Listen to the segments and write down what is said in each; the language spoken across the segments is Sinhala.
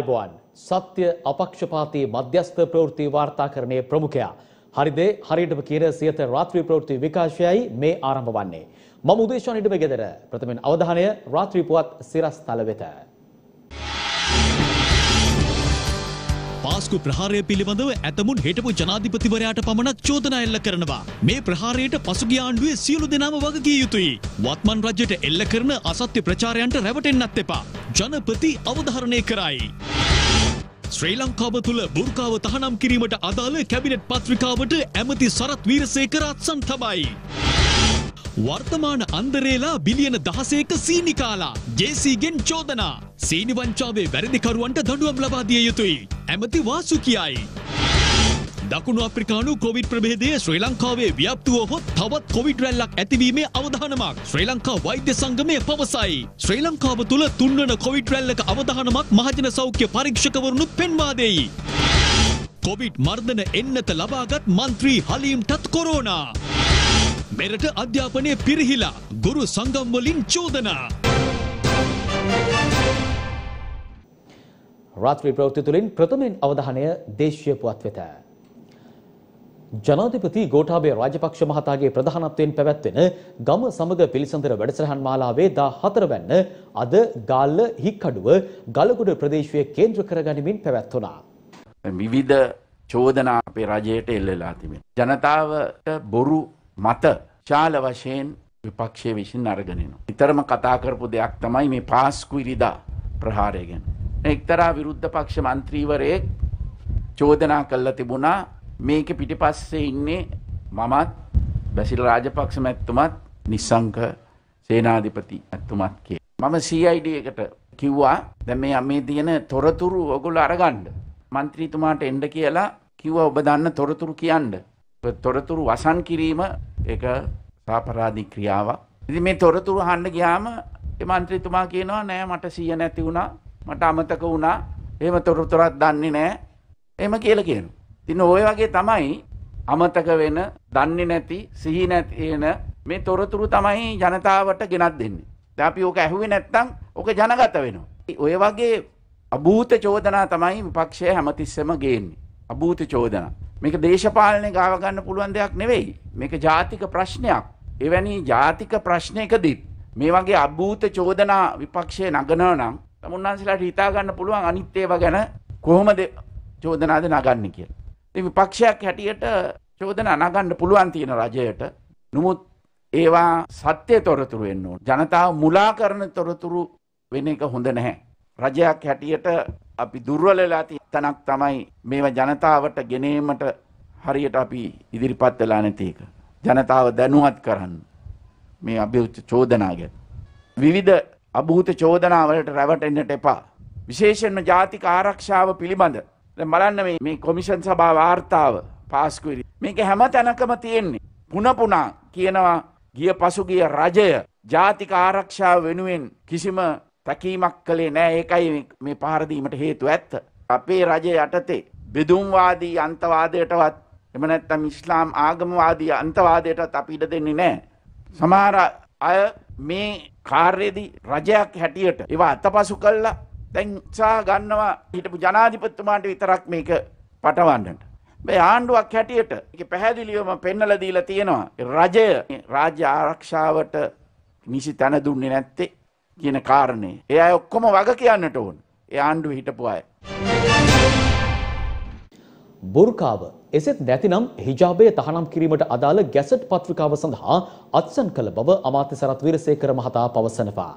ආයිබෝවන් සත්‍ය අපක්ෂපාතී මධ්‍යස්ථ ප්‍රවෘත්ති වාර්තාකරණයේ ප්‍රමුඛයා හරිදේ හරියටම කියන සියත රාත්‍රී ප්‍රවෘත්ති විකාශයයි මේ ආරම්භ වන්නේ. මම උදේශාන ඉඩම ගෙදර ප්‍රථමයෙන් අවධානය රාත්‍රී පුවත් සිරස්තල වෙත. පාස්කු ප්‍රහාරය පිළිබඳව ඇතමුන් හිටපු ජනාධිපතිවරයාට පමණක් චෝදනා එල්ල කරනවා. මේ ප්‍රහාරයට පසුගිය ආණ්ඩුවේ සියලු දෙනාම වගකිය යුතුයි. වත්මන් රජයට එල්ල කරන අසත්‍ය ප්‍රචාරයන්ට රැවටෙන්නත් එපා. ජනපති අවධාරණය කරයි. ශ්‍රී ලංකාව තුළ බුර්කාව තහනම් කිරීමට අදාළ කැබිනට් පත්‍රිකාවට ඇමති සරත් වීරසේකර අත්සන් තබයි. වර්තමාන අන්දරේලා බිලියන දහසේක සීනිකාලා ජේසීගෙන් චෝදනා සීනි වංචාවේ වැරදිකරුවන්ට දඩුවම් ලබා දිය යුතුයි ඇමති වාසු කියයි. දකුණු අප්‍රිකානු කොවිඩ් ප්‍රභේදය ශ්‍රී ලංකාවේ ව්‍යාප්තුව හොත් තවත් කොවිඩ් රැල්ලක් ඇතිවීමේ අවධානමක් ශ්‍රී ලංකා වෛද්‍ය සංගමය පවසයි. ශ්‍රී ලංකාව තුළ තුන්වන කොවිඩ් රැල්ලක අවධානමක් මහජන සෞඛ්‍ය පරීක්ෂකවරුණුත් පෙන්වා දෙයි. කොවිඩ් මර්ධන එන්නත ලබාගත් මන්ත්‍රී හලීම්ටත් කොරෝනා. මෙරට අධ්‍යාපනය පිරිහිලා ගුරු සංගම්වලින් චෝදනා. රාත්‍රී ප්‍රවෘත්ති තුළින් ප්‍රථමයෙන් අවධානය දේශීය පුවත් වෙත. ජනාධිපති ගෝඨාභය රාජපක්ෂ මහතාගේ ප්‍රධානත්වයෙන් පැවැත්වෙන ගම සමග පිළිසඳර වැඩසටහන් මාලාවේ දා හතරවැන්න අද ගාල්ල හික්කඩුව ගලගොඩ ප්‍රදේශය කේන්ද්‍ර කරගනිමින් පැවැත්වුණා. විවිධ චෝදනා අපේ රජයට එල්ලලා තිබෙන. ජනතාවට බොරු මත ශාල වශයෙන් විපක්ෂය විසින් අරගෙනනවා. නිතරම කතා කරපු දෙයක් තමයි මේ පාස්කු ඉරිදා ප්‍රහාරය ගැන. එක්තරා විරුද්ධ පක්ෂ මන්ත්‍රීවරයෙක් චෝදනා කල්ලා තිබුණා මේක පිටිපස්සේ ඉන්නේ මමත් බැසිල් රාජපක්ෂ මැත්තුමත් නිස්සංක සේනාධිපති ඇත්තුමත් කිය. මම CID එකට කිව්වා දැ මේ අමේ තියෙන තොරතුරු ඔගුල අරගණ්ඩ. මන්ත්‍රීතුමාට එන්ඩ කියලා කිව්ව ඔබ දන්න තොරතුරු කියන්න. තොරතුරු වසන් කිරීම එක සාපරාධි ක්‍රියාවක්. ඉදි මේ තොරතුරු හන්ඩ ගයාම මන්ත්‍රීතුමා කියනවා නෑ මට සිය නැති වුණා මට අමතක වුණා එහෙම තොරතුරත් දන්නේ නෑ එම කියල කියන. තින ඔය වගේ තමයි අමතක වෙන දන්නේ නැති සිහි නැතින මේ තොරතුරු තමයි ජනතාවට ගෙනත් දෙන්නේ. අපි ඕක ඇහුවේ නැත්තං ඕක ජනගත වෙනවා. ඔය වගේ අභූත චෝදනා තමයි විපක්ෂය හැමතිස්සම ගේන්නේ. අභූත චෝදනා. මේක දේශපාලනය ගාවගන්න පුළුවන් දෙයක් නෙවෙයි. මේක ජාතික ප්‍රශ්නයක්. එවැනි ජාතික ප්‍රශ්නයකදිත්. මේ වගේ අභූත චෝදනා විපක්ෂය නගනව නම් තමුන්වන්සලාට හිතාගන්න පුළුවන් අනිත්තේව ගැන කොහොමද චෝදනාද නගන්න කියලා. විපක්ෂයක් හැටියට චෝදන අනගන්න පුළුවන් තියෙන රජයට නමුත් ඒවා සත්‍යය තොරතුරු වෙන්න ඕන. ජනතාව මුලා කරන තොරතුරු වෙන එක හොඳ නැහැ. රජයක් හැටියට අපි දුර්වලලා තනක් තමයි මේවා ජනතාවට ගෙනීමට හරියට අපි ඉදිරිපත් වෙලා නැති එක. ජනතාව දැනුවත් කරන්න මේ අභිවෘත චෝදනාග. විවිධ අභූත චෝදනාවලට රැවටෙන්න්නට එපා. විශේෂෙන්ම ජාතික ආරක්ෂාව පිළිබඳ බලන්න මේ කොමිෂන් සභා වාර්තාව පාස්කුවිරි. මේක හැම තැනකම තියෙන්නේ. පුනපුනා කියනවා ගිය පසුගිය රජය ජාතික ආරක්ෂාව වෙනුවෙන් කිසිම තැකීමක් කළේ නෑ ඒකයි මේ පහරදීමට හේතු ඇත්ත. අපේ රජය යටතේ බෙදුම්වාදී අන්තවාදයටවත් එම නැත්තම් ඉස්ලාම් ආගමවාදී අන්තවාදයටත් අපි ඉඩ දෙන්නේ නෑ. සමහර අය මේ කාර්යේදී රජයක් හැටියට ඒවා අතපසු කල්ලා දැන් සා ගන්නවා හිටපු ජනාධිපතිතුමාට විතරක් මේක පටවන්නට. මේ ආණ්ඩුවක් හැටියට ඒක පැහැදිලිවම පෙන්නලා දීලා තියෙනවා. රජය රාජ්‍ය ආරක්ෂාවට නිසි තැන දුන්නේ නැත්තේ කියන කාරණේ. ඒ අය ඔක්කොම වග කියන්නට ඕන. ඒ ආණ්ඩුව හිටපු අය. බුර්කාව එසෙත් නැතිනම් හිජාබය තහනම් කිරීමට අදාළ ගැසට් පත්‍රිකාව සඳහා අත්සන් කළ බව අමාත්‍ය සරත් වීරසේකර මහතා පවසනවා.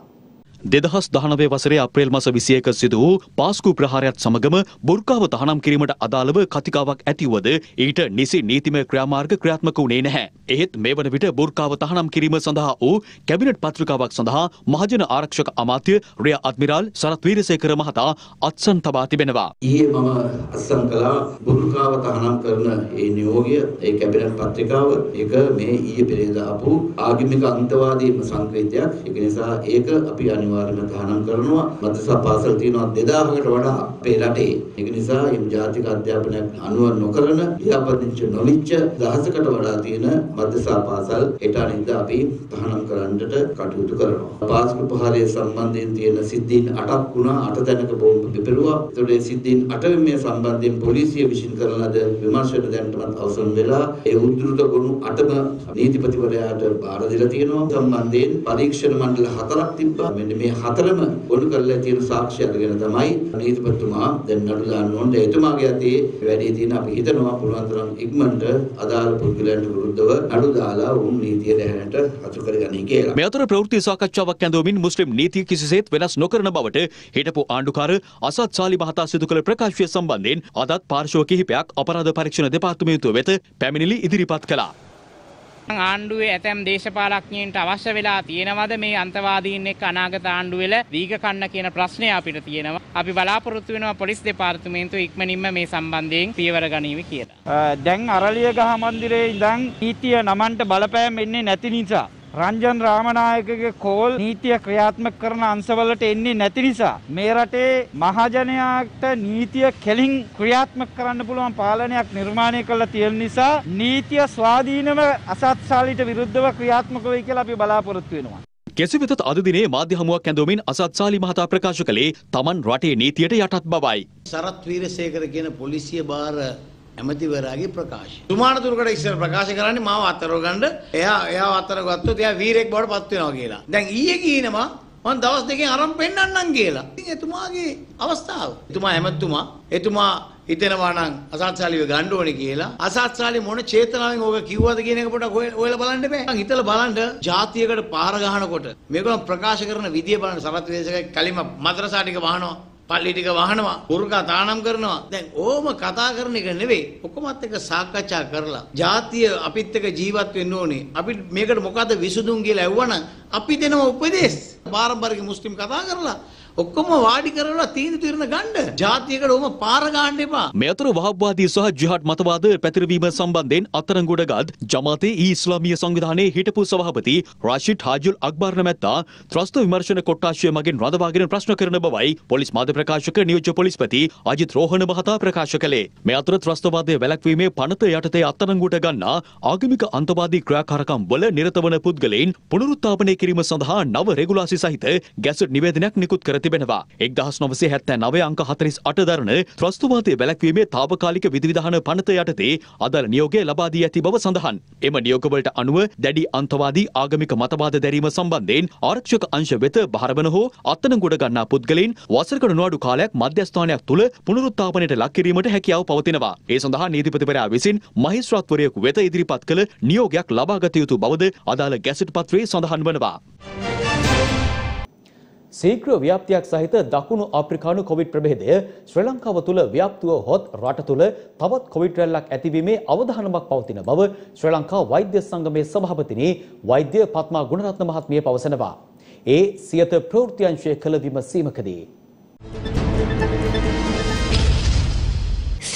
දෙදහස් දහනවේ වසරේ අප්‍රේල් මස විසියක සිදු වූ පාස්කු ප්‍රහාරයත් සමගම බුර්කාව තහනම් කිරීමට අදාළව කතිකාවක් ඇතිවද ඊට නිසි නීතිමය ක්‍රියාමාර්ග ක්‍රියාත්මක වුණේ නැහැ. එහෙත් මේ වන විට බුර්කාව තහනම් කිරීම සඳහා වූ කැබිනට් පත්‍රිකාවක් සඳහා මහජන ආරක්ෂක අමාත්‍ය රිය අද්මිරාල් සරත් වීරසේකර මහතා අත්සන් තබා තිබෙනවා. ඊයේ මම අත්සන් කළා බුර්කාව තහනම් කරන ඒ නියෝගය ඒ කැබිනට් පත්‍රිකාව ඒක මේ ඊයේ පෙරේදා ආපු ආගමික අන්තවාදී සංකේතයක්. ඒක නිසා ඒක අපි අනිවාර්යයෙන් අනිවාර්යයෙන්ම තහනම් කරනවා මද්‍රසා පාසල් තියෙනවා 2000කට වඩා අපේ රටේ ඒක නිසා මේ ජාතික අධ්‍යාපනයක් අනුව නොකරන ලියාපදිංචි නොවිච්ච දහසකට වඩා තියෙන මද්දසා පාසල් හෙට අනිද්දා අපි තහනම් කරන්නට කටයුතු කරනවා. පාස්කු ප්‍රහාරය සම්බන්ධයෙන් තියෙන සිද්ධීන් 8ක් වුණා 8 තැනක බෝම්බ පිපිරුවා. ඒතකොට මේ සිද්ධීන් 8 මේ සම්බන්ධයෙන් පොලිසිය විසින් කරන ලද විමර්ශන දැනටමත් අවසන් වෙලා ඒ උද්දෘත ගොනු 8ම නීතිපතිවරයාට බාර දීලා තියෙනවා. සම්බන්ධයෙන් පරීක්ෂණ මණ්ඩල හතරක් තිබ්බා. මෙන්න මේ හතරම ගොනු කරලා තියෙන සාක්ෂි අරගෙන තමයි නීතිපතිතුමා දැන් නඩු දාන්න ඕනේ. එතුමාගේ අතේ වැඩි තියෙන අපි හිතනවා පුළුවන් තරම් ඉක්මනට අදාළ පුද්ගලයන්ට විරුද්ධව නඩු දාලා උන් නීතිය දැහැනට අතු කරගනී කියලා. මේ අතර ප්‍රවෘත්ති සාකච්ඡාවක් ඇඳවමින් මුස්ලිම් නීතිය කිසිසේත් වෙනස් නොකරන බවට හිටපු ආණ්ඩුකාර අසත් සාලි මහතා සිදු කළ ප්‍රකාශය සම්බන්ධයෙන් අදත් පාර්ශව කිහිපයක් අපරාධ පරීක්ෂණ දෙපාර්තමේන්තුව වෙත පැමිණිලි ඉදිරිපත් කළා. ආණ්ඩුවේ ඇතැම් දේශපාලඥයින්ට අවශ්‍ය වෙලා තියෙනවද මේ අන්තවාදීන් එක්ක අනාගත ආණ්ඩුවෙල දීග කන්න කියන ප්‍රශ්නය අපිට තියෙනවා. අපි බලාපොරොත්තු වෙනවා පොලිස් දෙපාර්තමේන්තුව ඉක්මනින්ම මේ සම්බන්ධයෙන් පියවර ගනීවි කියලා. දැන් අරලිය ගහ මන්දිරේ ඉඳන් නීතිය නමන්ට බලපෑම් එන්නේ නැති නිසා රංජන් රාමනායකගේ කෝල් නීතිය ක්‍රියාත්මක කරන අංශවලට එන්නේ නැති නිසා මේ රටේ මහජනයාට නීතිය කෙලින් ක්‍රියාත්මක කරන්න පුළුවන් පාලනයක් නිර්මාණය කරලා තියෙන නිසා නීතිය ස්වාධීනව අසත්සාලිට විරුද්ධව ක්‍රියාත්මක වෙයි කියලා අපි බලාපොරොත්තු වෙනවා. කෙසි වෙතත් අද දිනේ මාධ්‍ය හමුවක් ඇඳවමින් අසත් සාලි මහතා ප්‍රකාශ කළේ තමන් රටේ නීතියට යටත් බවයි. සරත් වීරසේකර කියන පොලිසිය භාර ඇමතිවරයාගේ ප්‍රකාශය. තුමාන තුරකට ඉස්සර ප්‍රකාශ කරන්නේ මාව අත්තරව ගන්න එයා එයා අත්තර ගත්තොත් එයා වීරෙක් බවට පත් වෙනවා කියලා. දැන් ඊයේ කියනවා මම දවස් දෙකෙන් අරන් පෙන්නන්නම් කියලා. ඉතින් එතුමාගේ අවස්ථාව. එතුමා ඇමතුමා එතුමා හිතෙනවා නම් අසත්සාලිව ගන්න ඕනේ කියලා. අසත්සාලි මොන චේතනාවෙන් ඕක කිව්වද කියන එක පොඩක් ඔයලා බලන්න බෑ. හිතලා බලන්න ජාතියකට පාර ගහනකොට මේගොල්ලෝ ප්‍රකාශ කරන විදිය බලන්න සරත් වේදේශකයි කලින්ම මද්රසා ටික වහනවා. පල්ලි ටික වහනවා පුරුකා තානම් කරනවා. දැන් ඕම කතා කරන එක නෙවෙයි ඔක්කොමත් එක්ක සාකච්ඡා කරලා. ජාතිය අපිත් එක්ක ජීවත් වෙන්න ඕනේ. අපි මේකට මොකද්ද විසඳුම් කියලා ඇහුවනම් අපි දෙනවා උපදේශ පාරම්පරික මුස්ලිම් කතා කරලා ඔක්කොම වාඩි කරලා තීන්දුව తీරන ගන්න ජාතියකට ඕම පාර ගන්න එපා මේ අතර වහබ්වාදී සහ ජිහාඩ් මතවාද පැතිරවීම සම්බන්ධයෙන් අත්තරංගොඩගත් ජමාතේ ඊ ඉස්ලාමීය සංවිධානයේ හිටපු සභාපති රාෂිඩ් හාජුල් අක්බර් නැමැත්තා ත්‍රස්ත විමර්ශන කොට්ටාශය මගින් රඳවාගෙන ප්‍රශ්න කරන බවයි පොලිස් මාධ්‍ය ප්‍රකාශක නියෝජ්‍ය පොලිස්පති අජිත් රෝහණ මහතා ප්‍රකාශ කළේ. මේ අතර ත්‍රස්තවාදය වැළැක්වීමේ පනත යටතේ අත්තරංගුවට ගන්නා ආගමික අන්තවාදී ක්‍රියාකාරකම් වල නිරත වන පුද්ගලයින් පුනරුත්ථාපනය කිරීම සඳහා නව රෙගුලාසි සහිත ගැසට් නිවේදනයක් නිකුත් කර තිබෙනවා. එක්දහස් නොවසේ හැත්තෑ නවය අංක හතරිස් අට දරන ත්‍රස්තුවාදය වැළැක්වීමේ තාවකාලික විධවිධාන පනත යටතේ අදල් නියෝගය ලබාදී ඇති බව සඳහන්. එම නියෝගවලට අනුව දැඩි අන්තවාදී ආගමික මතවාද දැරීම සම්බන්ධයෙන් ආරක්ෂක අංශ වෙත භාරවන හෝ අත්අඩංගුවට ගන්නා පුද්ගලයින් වසරකට නොඅඩු කාලයක් මධ්‍යස්ථානයක් තුළ පුනරුත්ථාපනයට ලක් කිරීමට හැකියාව පවතිනවා. ඒ සඳහා නීතිපතිවරයා විසින් මහේස්ත්‍රාත්වරයෙකු වෙත ඉදිරිපත් කළ නියෝගයක් ලබාගත යුතු බවද අදාළ ගැසට් පත්‍රයේ සඳහන් වනවා. සීක්‍ර ව්‍යාප්තියක් සහිත දකුණු අප්‍රිකානු කොවිඩ් ප්‍රභේදය ශ්‍රී ලංකාව තුළ ව්‍යාප්තුව හොත් රට තුළ තවත් කොවිඩ් රැල්ලක් ඇතිවීමේ අවධානමක් පවතින බව ශ්‍රී ලංකා වෛද්‍ය සංගමේ සභාපතිනි වෛද්‍ය පත්මා ගුණරත්න මහත්මිය පවසනවා. ඒ සියත ප්‍රවෘත්තියංශය කළ විමසීමකදී.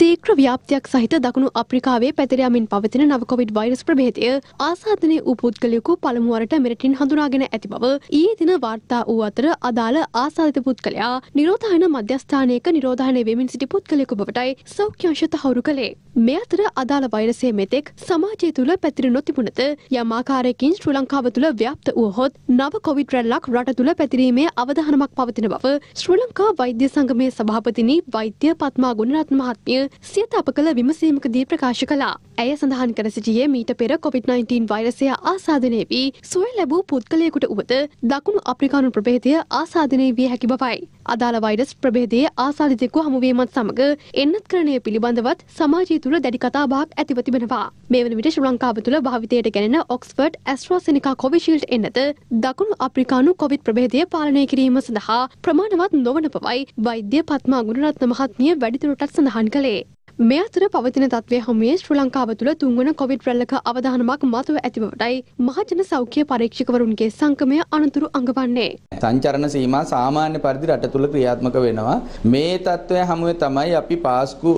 සීක්‍ර ව්‍යාප්තියක් සහිත දකුණු අප්‍රිකාවේ පැතිරයමින් පවතින නව කොවිඩ් වෛරස් ප්‍රභේදය ආසාධනය වූ පුද්ගලයෙකු පළමුවරට මෙරටින් හඳුනාගෙන ඇති බව ඊයේ දින වාර්තා වූ අතර අදාළ ආසාධිත පුද්ගලයා නිරෝධායන මධ්‍යස්ථානයක නිරෝධායන වෙමින් සිටි පුද්ගලයෙකු බවටයි සෞඛ්‍යංශ තහවුරු කළේ. මේ අතර අදාළ වෛරසය මෙතෙක් සමාජය තුළ පැතිර නොතිබුණද යම් ආකාරයකින් ශ්‍රී ලංකාව තුළ ව්‍යාප්ත වුවහොත් නව කොවිඩ් රැල්ලක් රට තුළ පැතිරීමේ අවධානමක් පවතින බව ශ්‍රී ලංකා වෛද්‍ය සංගමේ සභාපතිනි වෛද්‍ය පත්මා ගුණරත්න මහත්මිය සියත අප කළ විමසීමකදී ප්‍රකාශ කළා. ඇය සඳහන් කර සිටියේ මීට පෙර COVID-19 වෛරසය ආසාදනය වී සොය ලැබූ පුද්ගලයෙකුට උවත දකුණු අප්‍රිකානු ප්‍රභේදය ආසාදනය විය හැකි බවයි. අදාළ වෛරස් ප්‍රභේදයේ ආසාදිතෙකු හමුවීමත් සමග එන්නත් කරණය පිළිබඳවත් සමාජය තුළ දැඩි කතාබහක් ඇතිව තිබෙනවා. මේ වන විට ශ්‍රී ලංකාව තුළ භාවිතයට ගැනෙන ඔක්ස්ෆර්ඩ් ඇස්ට්‍රාසෙනිකා කොවිශීල්ඩ් එන්නත දකුණු අප්‍රිකානු කොවිඩ් ප්‍රභේදය පාලනය කිරීම සඳහා ප්‍රමාණවත් නොවන බවයි වෛද්‍ය පත්මා ගුණරත්න මහත්මිය වැඩිදුරටත් සඳහන් කළේ. මේ අතර පවතින තත්වය හමුවේ ශ්‍රී ලංකාව තුළ තුන්වන කොවිඩ් රැල්ලක අවධානමක් මතුව ඇති බවටයි මහජන සෞඛ්‍ය පරීක්ෂකවරුන්ගේ සංකමය අනතුරු අඟවන්නේ. සංචරණ සීමා සාමාන්‍ය පරිදි රට තුළ ක්‍රියාත්මක වෙනවා. මේ තත්ත්වය හමුවේ තමයි අපි පාස්කු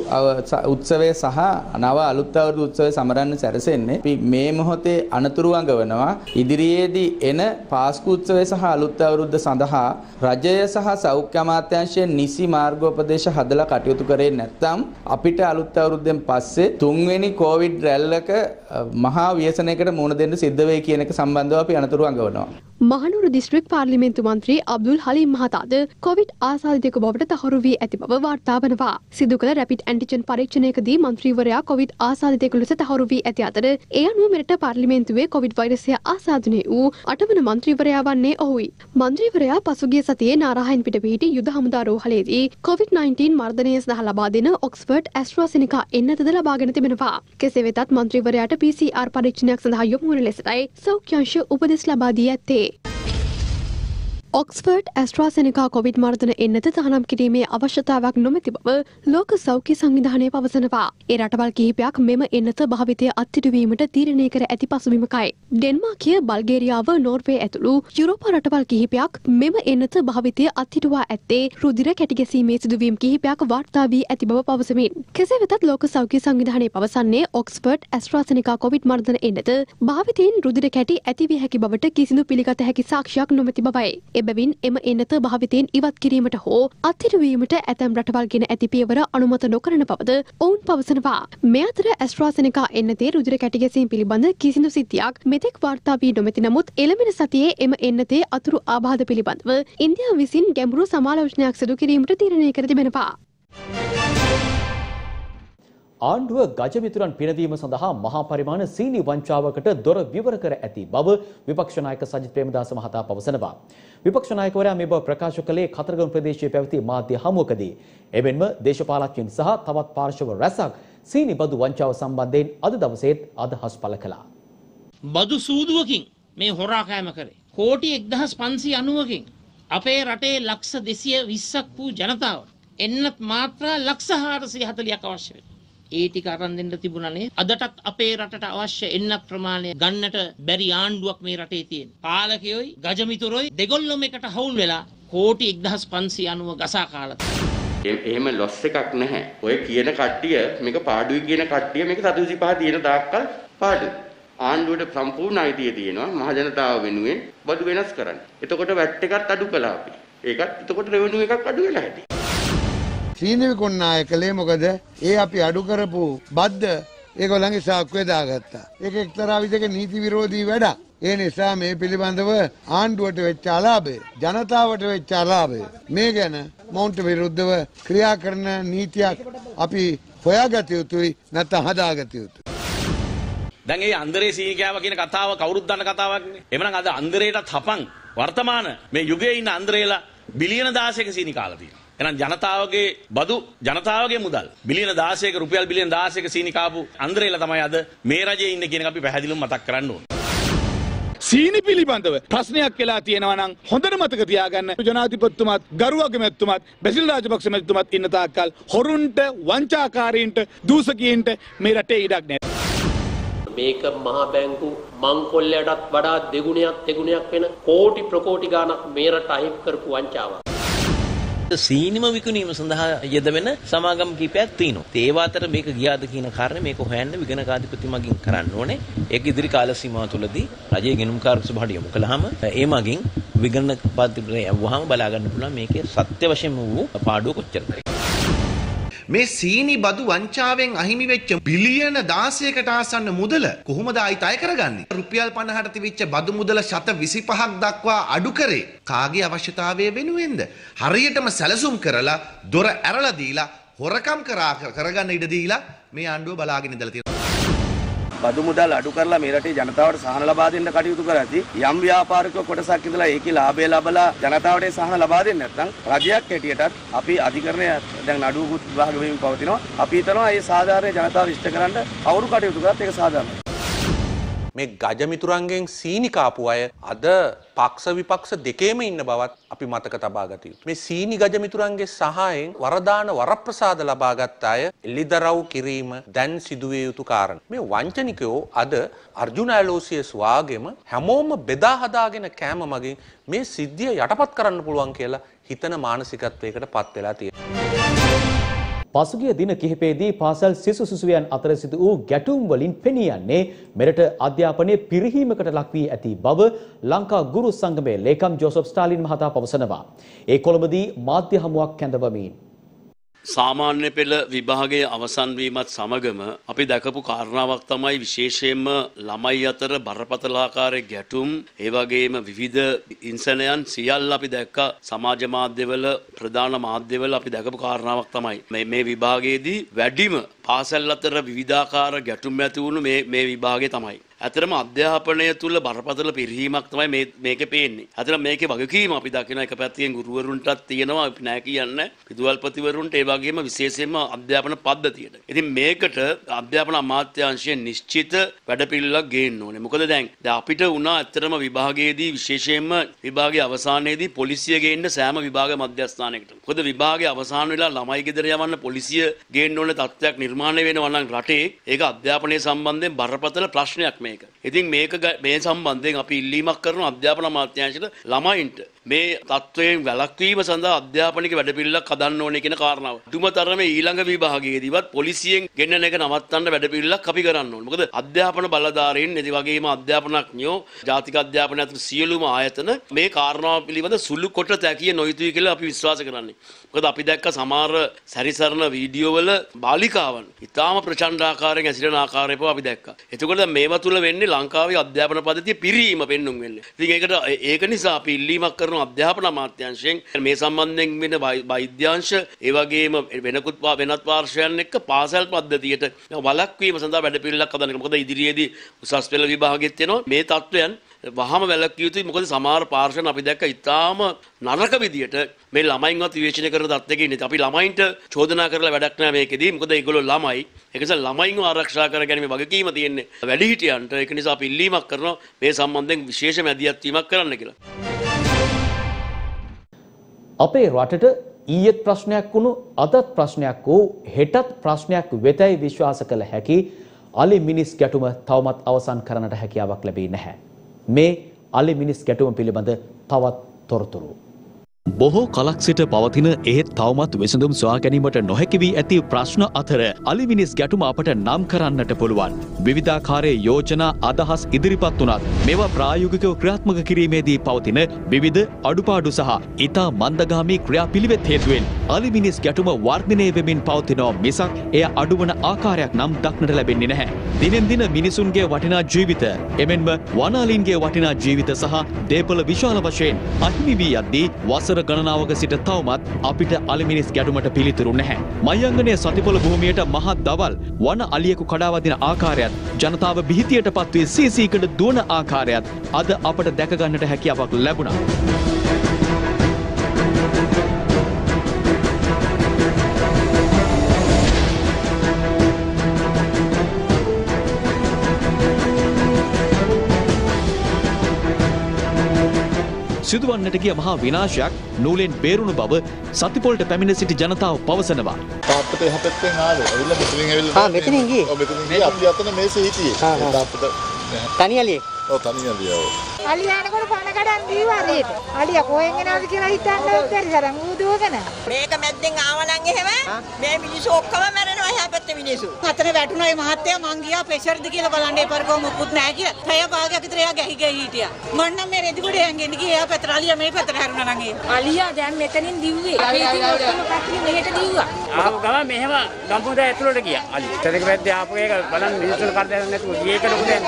උත්සවය සහ නව අලුත් අවුරුදු උත්සවය සමරන්න සැරසෙන්නේ. අපි මේ මොහොතේ අනතුරු අඟවනවා. ඉදිරියේදී එන පාස්කු උත්සවය සහ අලුත් අවුරුද්ද සඳහා රජය සහ සෞඛ්‍ය අමාත්‍යාංශය නිසි මාර්ගෝපදේශ හදලා කටයුතු කරේ නැත්නම් අපිට අලුත් අවුරුද්දෙන් පස්සේ තුන්වෙනි කොවිඩ් රැල්ලක අ, මහා ව්‍යසනයකට මුහුණ දෙන්න සිද්ධ වෙයි කියන එක සම්බන්ධව අපි අනතුරු අඟවනවා. මහනුවර දිස්ත්‍රික් පාර්ලිමේන්තු මන්ත්‍රී අබ්දුල් හලීම් මහතාද කොවිඩ් ආසාදිතයෙකු බවට තහවුරු වී ඇති බව වාර්තා වනවා. සිදු කළ රැපිඩ් ඇන්ටිජන් පරීක්ෂණයකදී මන්ත්‍රීවරයා කොවිඩ් ආසාදිතයෙකු ලෙස තහවුරු වී ඇති අතර ඒ අනුව මෙරට පාර්ලිමේන්තුවේ කොවිඩ් වෛරසය ආසාදනය වූ අටවන මන්ත්‍රීවරයා වන්නේ ඔහුයි. මන්ත්‍රීවරයා පසුගිය සතියේ නාරායන් පිට පිහිටි යුද හමුදා රෝහලේදී COVID-19 මර්ධනය සඳහා ලබා දෙන ඔක්ස්ෆර්ඩ් ඇස්ට්‍රාසෙනිකා එන්නතද ලබාගෙන තිබෙනවා. කෙසේ වෙතත් මන්ත්‍රීවරයාට PCR පරීක්ෂණයක් සඳහා යොමු වන ලෙසටයි සෞඛ්‍යංශ උපදෙස් ලබා දී ඇත්තේ. ඔක්ස්ෆර්ඩ් ඇස්ට්‍රාසෙනිකා කොවිඩ් මර්ධන එන්නත තහනම් කිරීමේ අවශ්‍යතාවක් නොමැති බව ලෝක සෞඛ්‍ය සංවිධානය පවසනවා. ඒ රටවල් කිහිපයක් මෙම එන්නත භාවිතය අත්තිටුවීමට තීරණය කර ඇති පසුබිමකයි. ඩෙන්මාකිය බල්ගේරියාව නෝර්වේ ඇතුළු යුරෝප රටවල් කිහිපයක් මෙම එන්නත භාවිතය අත්හිටුවා ඇත්තේ රුදිර කැටිගැසීමේ සිදුවීම් කිහිපයක් වාර්තා වී ඇති බව පවසමින්. කෙසේ වෙතත් ලෝක සෞඛ්‍ය සංවිධානය පවසන්නේ ඔක්ස්ෆර්ඩ් ඇස්ට්‍රාසනිකා කොවිඩ් මර්ධන එන්නත භාවිතයෙන් රුදිර කැටි ඇතිවිය හැකි බවට කිසිදු පිළිගත හැකි සාක්ෂයක් නොමැති බවයි. එබැවින් එම එන්නත භාවිතයෙන් ඉවත් කිරීමට හෝ අත්හිටුවීමට ඇතැම් රටවල් ගෙන ඇති පියවර අනුමත නොකරන බවද ඔවුන් පවසනවා. මේ අතර ඇස්ට්‍රාසනිකා එන්නතේ රුදිර කැටිගැසීම් පිළිබඳ කිසිදු සිද්ධියක් මෙතෙක් වාර්තා වී නොමැති නමුත් එළමෙන සතියේ එම එන්නතේ අතුරු ආබාධ පිළිබඳව ඉන්දියාව විසින් ගැඹුරු සමාලෝචනයක් සිදු කිරීමට තීරණය කර තිබෙනවා. ආණ්ඩුව ගජමිතුරන් පිනදීම සඳහා මහා පරිමාණ සීනි වංචාවකට දොර විවර කර ඇති බව විපක්ෂ නායක සජිත් ප්‍රේමදාස මහතා පවසනවා. විපක්ෂ නායකවරයා මේ බව ප්‍රකාශ කළේ කතරගම ප්‍රදේශයේ පැවති මාධ්‍ය හමුවකදී. එමෙන්ම දේශපාලඥයින් සහ තවත් පාර්ශව රැසක් සීනි බදු වංචාව සම්බන්ධයෙන් අද දවසේත් අදහස් පළ කළා. බදු සූදුවකින් මේ හොරා කෑම කරේ. කෝටි එක්දහස් පන්සි අනුවකින් අපේ රටේ ලක්ෂ දෙසිය විස්සක් වූ ජනතාව එන්නත් මාත්‍රා ලක්ෂ හාරසිය හතලියක් අවශ්‍ය වෙන. ඒ ටික අරන් දෙන්න තිබුණනේ අදටත් අපේ රටට අවශ්‍ය එන්නත් ප්‍රමාණය ගන්නට බැරි ආණ්ඩුවක් මේ රටේ තියෙන. පාලකයෝයි ගජමිතුරොයි දෙගොල්ලොම එකට හවුල් වෙලා කෝටි එක්දහස් පන්සි අනුව ගසා කාලත. එහෙම ලොස් එකක් නැහැ. ඔය කියන කට්ටිය මේක පාඩුයි කියන කට්ටිය මේක 725 තියෙන තාක්කල් පාඩුයි. ආණ්ඩුවට සම්පූර්ණ අයිතිය තියෙනවා මහජනතාව වෙනුවෙන් බදු වෙනස් කරන්න. එතකොට වැට් එකත් අඩු කළා අපි. ඒකත් එතකොට රෙවෙනියු එකක් අඩු වෙලා හැටි. සීනි විකුණනාය කළේ මොකද ඒ අපි අඩු කරපු බද්ද ඒගොල්ලන්ගේ සාක්කුවේ දාගත්තා. ඒක එක්තරා විදිහක නීති විරෝධී වැඩක්. ඒ නිසා මේ පිළිබඳව ආණ්ඩුවට වෙච්ච අලාභය ජනතාවට වෙච්ච අලාභය මේ ගැන මොවුන්ට විරුද්ධව ක්‍රියා කරන නීතියක් අපි හොයාගත යුතුයි නැත්නම් හදාගත යුතුයි. දැන් ඒ අන්දරේ සීනිකෑව කියන කතාව කවුරුත් දන්න කතාවක්නේ. එමනම් අද අන්දරේටත් හපන් වර්තමාන මේ යුගයේ ඉන්න අන්දරේලා බිලියන 16ක සීනි කාලා තියෙනවා. එහෙනම් ජනතාවගේ බදු ජනතාවගේ මුදල් බිලියන 16ක රුපියල් බිලියන 16ක සීනි කාපු අන්දරේලා තමයි අද මේ රජයේ ඉන්නේ කියන එක අපි පැහැදිලිවම මතක් කරන්න ඕනේ. සීනි පිළිබඳව ප්‍රශ්නයක් වෙලා තියෙනවා නම් හොඳට මතක තියාගන්න ජනාධිපතිතුමත් ගරු අගමැතිතුමත් බැසිල් රාජපක්ෂ මැතිතුමත් ඉන්න තාක්කල් හොරුන්ට වංචාකාරීන්ට දූෂකයින්ට මේ රටේ ඉඩක් නැහැ. මේක මහා බැංකු මංකොල්ලයටත් වඩා දෙගුණයක් තෙගුණයක් වෙන කෝටි ප්‍රකෝටි ගාණක් මේ රට අහිමි කරපු වංචාවක්. සීනිම විකුණීම සඳහා යෙදවෙන සමාගම් කීපයක් තියෙනවා. ඒව අතර මේක ගියාද කියන කාරණේ මේක හොයන්න විගණකාධිපති මගින් කරන්න ඕනේ. ඒක ඉදිරි කාල සීමාව තුළදී රජයේ ගෙනුම්කාරක සභාවට යොමු කළාම ඒ මගින් විගණකාධිපති යවුවාම බලා ගන්න පුළුවන් මේකේ සත්‍ය වශයෙන්ම වූ පාඩුව කොච්චරද මේ සීනි බදු වංචාවෙන් අහිමි වෙච්ච බිලියන 16කට ආසන්න මුදල කොහොමද ආයිත් අය කරගන්නේ? රුපියල් 50ට තිබිච්ච බදු මුදල ශත 25ක් දක්වා අඩු කරේ කාගේ අවශ්‍යතාවය වෙනුවෙන්ද? හරියටම සැලසුම් කරලා දොර ඇරලා දීලා හොරකම් කරා කරගන්න ඉඩ දීලා මේ ආණ්ඩුව බලාගෙන ඉඳලා තියෙනවා. බදු මුදල් අඩු කරලා මේ රටේ ජනතාවට සහන ලබා දෙන්න කටයුතු කරද්දී යම් ව්‍යාපාරික කොටසක් ඉඳලා ඒකේ ලාභය ලබලා ජනතාවට සහන ලබා දෙන්නේ නැත්නම් රජයක් හැටියටත් අපි අධිකරණය දැන් නඩුවකුත් විභාග වෙමින් පවතිනවා. අපි හිතනවා මේ සාධාරණ ජනතාව ඉෂ්ට කරන්න කවුරු කටයුතු කරත් ඒක සාධාරණයි. මේ ගජමිතුරන්ගෙන් සීනි කාපු අය අද පක්ෂ විපක්ෂ දෙකේම ඉන්න බවත් අපි මතක තබා ගත යුතුයි. මේ සීනි ගජමිතුරන්ගේ සහායෙන් වරදාන වරප්‍රසාද ලබාගත් අය එල්ලිදරව් කිරීම දැන් සිදුවිය යුතු කාරණා. මේ වංචනිකයෝ අද අර්ජුන ඇලෝසියස් වාගේම හැමෝම බෙදා හදාගෙන කෑම මගින් මේ සිද්ධිය යටපත් කරන්න පුළුවන් කියලා හිතන මානසිකත්වයකට පත් වෙලා තියෙනවා. පසුගිය දින කිහිපයේදී පාසල් සිසු සිසුවියන් අතර සිදු වූ ගැටුම් වලින් පෙනී යන්නේ මෙරට අධ්‍යාපනයේ පිරිහීමකට ලක් වී ඇති බව ලංකා ගුරු සංගමේ ලේකම් ජෝසප් ස්ටාලින් මහතා පවසනවා. ඒ කොළඹදී මාධ්‍ය හමුවක් කැඳවමින් සාමාන්‍ය පෙළ විභාගයේ අවසන් වීමත් සමගම අපි දැකපු කාරණාවක් තමයි විශේෂයෙන්ම ළමයි අතර බරපතල ආකාරයේ ගැටුම් ඒ වගේම විවිධ ඉන්සනයන් සියල්ල අපි දැක්කා සමාජ මාධ්‍යවල ප්‍රධාන මාධ්‍යවල අපි දැකපු කාරණාවක් තමයි මේ මේ විභාගයේදී වැඩිම පාසල් අතර විවිධාකාර ගැටුම් ඇති වුණු මේ මේ විභාගය තමයි. ඇතරම අධ්‍යාපනය තුළ බරපතල පිරිහීමක් තමයි මේ මේක පේන්නේ. ඇතර මේක වගකීම අපි දකින එක පැත්තියෙන් ගුරුවරුන්ටත් තියෙනවා අපි නෑ කියන්න විදුවල්පතිවරුන්ට ඒ වගේම විශේෂයෙන්ම අධ්‍යාපන පද්ධතියට. ඉතින් මේකට අධ්‍යාපන අමාත්‍යාංශය නිශ්චිත වැඩපිළිවෙලක් ගේන්න ඕනේ. මොකද දැන් දැන් අපිට වුණා ඇත්තටම විභාගයේදී විශේෂයෙන්ම විභාගයේ අවසානයේදී පොලිසිය ගේන්න සෑම විභාග මධ්‍යස්ථානයකට. මොකද විභාගයේ අවසාන වෙලා ළමයි ගෙදර යවන්න පොලිසිය ගේන්න ඕන තත්ත්වයක් නිර්මාණය වෙනවා නම් රටේ ඒක අධ්‍යාපනය සම්බන්ධයෙන් බරපතල ප්‍රශ්නයක් මේක. ඉතින් මේක මේ සම්බන්ධයෙන් අපි ඉල්ලීමක් කරන අධ්‍යාපන අමාත්‍යාංශයට ළමයින්ට මේ තත්ත්වයෙන් වැළක්වීම සඳහා අධ්‍යාපනික වැඩපිළිවෙලක් හදන්න ඕනේ කියන කාරණාව. දුමතරමේ ඊළඟ විභාගයේදීවත් පොලිසියෙන් ගෙන්නන එක නවත්තන්න වැඩපිළිවෙලක් අපි කරන්න ඕනේ. මොකද අධ්‍යාපන බලධාරීන් එදි වගේම අධ්‍යාපනඥයෝ ජාතික අධ්‍යාපන ඇතුළු සියලුම ආයතන මේ කාරණාව පිළිබඳ සුළු කොට තැකිය නොයුතුයි කියලා අපි විශ්වාස කරන්නේ. මොකද අපි දැක්ක සමහර සැරිසරන වීඩියෝ වල බාලිකාවන් ඉතාම ප්‍රචණ්ඩ ආකාරයෙන් ඇසිරෙන ආකාරය පවා අපි දැක්කා. එතකොට මේවා තුල වෙන්නේ ලංකාවේ අධ්‍යාපන පද්ධතිය පිරීම පෙන්눔 වෙන්නේ. ඉතින් ඒකට ඒක නිසා අපි ඉල්ලීමක් කරන අධ්‍යාපන අමාත්‍යාංශයෙන් මේ සම්බන්ධයෙන් වෙන වෛද්‍යාංශ ඒ වගේම වෙනකුත් වෙනත් පාර්ශවයන් එක්ක පාසල් පද්ධතියට වළක්වීම සඳහා වැඩපිළිවෙලක් හදන්න. මොකද ඉදිරියේදී උසස් පෙළ විභාගෙත් එනවා. මේ තත්ත්වයන් වහම වැළැක්විය යුතුයි මොකද සමහර පාර්ශවයන් අපි දැක්ක ඉතාම නරක විදියට මේ ළමයින්වත් විවේචනය කරන තත්ත්වයක ඉන්නේ. අපි ළමයින්ට චෝදනා කරලා වැඩක් නැහැ මේකෙදී. මොකද ඒගොල්ලෝ ළමයි. ඒක නිසා ළමයින්ව ආරක්ෂා කර ගැනීම වගකීම තියෙන්නේ වැඩිහිටියන්ට. ඒක නිසා අපි ඉල්ලීමක් කරනවා මේ සම්බන්ධයෙන් විශේෂ මැදිහත් වීමක් කරන්න කියලා. අපේ රටට ඊයේත් ප්‍රශ්නයක් වුණු අදත් ප්‍රශ්නයක් වූ හෙටත් ප්‍රශ්නයක් වෙතැයි විශ්වාස කළ හැකි අලි මිනිස් ගැටුම තවමත් අවසන් කරන්නට හැකියාවක් ලැබී නැහැ. මේ අලි මිනිස් ගැටුම පිළිබඳ තවත් තොරතුරු. බොහෝ කලක් සිට පවතින එහෙත් තවමත් විසඳුම් සොයා ගැනීමට නොහැකි වී ඇති ප්‍රශ්න අතර අලිමිනිස් ගැටුම අපට නම් කරන්නට පුළුවන්. විවිධාකාරයේ යෝජනා අදහස් ඉදිරිපත් වුණත් මේවා ප්‍රායෝගිකව ක්‍රියාත්මක කිරීමේදී පවතින විවිධ අඩුපාඩු සහ ඉතා මන්දගාමී ක්‍රියාපිළිවෙත් හේතුවෙන් අලිමිනිස් ගැටුම වර්ධනය වෙමින් පවතිනවා මිසක් එය අඩුවන ආකාරයක් නම් දක්නට ලැබෙන්නේ නැහැ. දිනෙන් දින මිනිසුන්ගේ වටිනා ජීවිත එමෙන්ම වනාලින්ගේ වටිනා ජීවිත සහ දේපල විශාල වශයෙන් අහිමි වී යද්දී වසර ගණනාවක සිට තවමත් අපිට අලිමිනිස් ගැටුමට පිළිතුරු නැහැ. මයංගනය සතිපොල භූමියට මහත් දවල් වන අලියෙකු කඩාවදින ආකාරයත් ජනතාව බිහිතියට පත්වී සීසීකට දුවන ආකාරයත් අද අපට දැකගන්නට හැකියාවක් ලැබුණා. සිදුවන්නට ගිය මහා විනාශයක් නූලෙන් බේරුණු බව සතිපොලට පැමිණ සිටි ජනතාව පවසනවා. තාත්තට එහා පැත්තෙන් ආවේ. ඇවිල්ලා මෙතනින් ඇවිල්ලා. ආ මෙතනින් ගියේ. ඔව් මෙතනින් ගියේ. අපි අතන මේසේ හිටියේ. තාත්තට තනියලියෙක්. ඔව් තනියලිය ඔව්. අලි යනකොට පණ කඩන් දීවා හරියට. අලියා කොහෙන් එනවද කියලා හිතන්නවත් බැරි තරම් ඌ දුවගෙන. මේක මැද්දෙන් ආවනම් එහෙම මේ මිනිස්සු ඔක්කොම මැරෙනවා එහා පැත්තේ මිනිස්සු. අතන වැටුණා මේ මහත්තයා මං ගියා ප්‍රෙෂර්ද කියලා බලන්න එපරකෝ මුකුත් නැහැ කියලා. තය භාගයක් විතර එයා ගැහි ගැහි හිටියා. මං නම් මේ රෙදි ගොඩේ යන් ගෙන්න ගියේ එයා පැත්තට අලියා මේ පැත්තට හැරුණා නම් ඒ. අලියා දැන් මෙතනින් දිව්වේ. අපි ඉතින් ඔක්කොම පැත්තෙන් මෙහෙට දිව්වා. ආපු ගම මෙහෙම ගම්පුදා ඇතුළට ගියා. අලි. ටෙලික පැත්තේ ආපු එක බලන්න මිනිස්සුන්ට කරදරයක් නැතුව ගියේ ඒක ලොකු දෙයක්.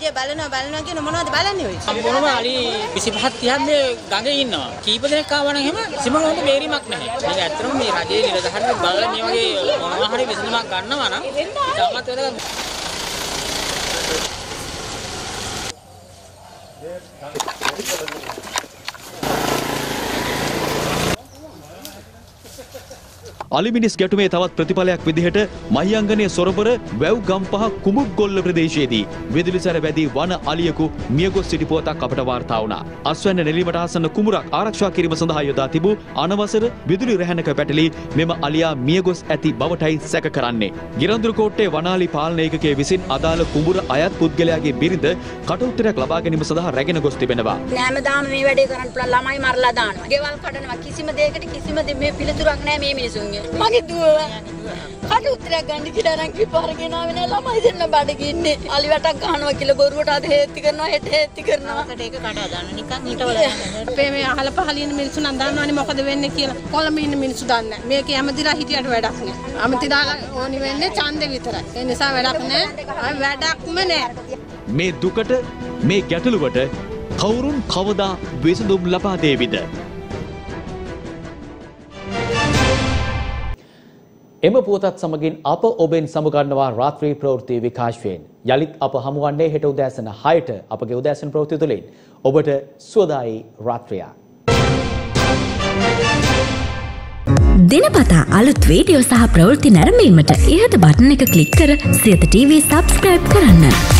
රජය බලනවා බලනවා කියන මොනවද බලන්නේ ඔය? සම්පූර්ණම අලි 25ක් 30ක් මේ ගඟේ ඉන්නවා. කීප දෙනෙක් ආවනම් එහෙම කිසිම හොඳ බේරීමක් නැහැ. මේක ඇත්තටම මේ රජයේ නිලධාරීන් බලලා මේ වගේ මොනවා හරි විසඳුමක් ගන්නවා නම් ඉතාමත් වැදගත්. අලිමිනිස් ගැටුමේ තවත් ප්‍රතිඵලයක් විදිහට මහියංගනය සොරබර වැව් ගම්පහ කුමුක්ගොල්ල ප්‍රදේශයේදී විදුලි සැර වැදී වන අලියකු මියගොස් සිටි පුවතක් අපට වාර්තා වුණා. අස්වැන්න නෙලීමට ආසන්න කුමුරක් ආරක්ෂා කිරීම සඳහා යොදා තිබූ අනවසර විදුලි රැහැනක පැටලී මෙම අලියා මියගොස් ඇති බවටයි සැක කරන්නේ. ගිරඳුරු කෝට්ටේ වනාලි පාලන ඒකකයේ විසින් අදාළ කුඹුර අයත් පුද්ගලයාගේ බිරිඳ කටඋත්තරයක් ලබා ගැනීම සඳහා රැගෙන ගොස් තිබෙනවා. හැමදාම මේ වැඩේ කරන්න පුළුවන් ළමයි මරලා දානවා. ගෙවල් කඩනවා කිසිම දෙයකට කිසිම දෙ- මේ පිළිතුරක් නැහැ මේ මිනිසුන්ගේ. මගේ දුව කට උත්තරයක් ගන්න කියලා අරන් කිපාරගෙන ආවේ නෑ ළමයි දෙන්න බඩගින්නේ ඉන්නේ. අලි වැටක් ගන්නවා කියලා බොරුවට අද හේත්ති කරනවා හෙට හේත්ති කරනවා. ඒක කඩා දාන්න නිකන් හිටවල අපේ මේ අහල පහල ඉන්න මිනිස්සු නම් දන්නවනේ මොකද වෙන්නේ කියලා. කොළඹ ඉන්න මිනිස්සු දන්නේ නැහැ. මේක ඇමතිලා හිටියට වැඩක් නැහැ. ඇමති දාලා ඕනි වෙන්නේ ඡන්දෙ විතරයි. ඒ නිසා වැඩක් නැහැ. වැඩක්ම නැහැ. මේ දුකට මේ ගැටලුවට කවුරුන් කවදා විසඳුම් ලබා දේවිද. එම පුවතත් සමගින් අප ඔබෙන් සමුගන්නවා රාත්‍රී ප්‍රවෘත්ති විකාශයෙන්. යළිත් අප හමුවන්නේ හෙට උදෑසන 6ට අපගේ උදෑසන ප්‍රවෘත්ති තුළින්. ඔබට සුවදායි රාත්‍රියක්. දිනපතා අලුත් වීඩියෝ සහ ප්‍රවෘත්ති නැරඹීමට ඉහත බටන එක ක්ලික් කර සියත TV සබස්ක්‍රයිබ් කරන්න.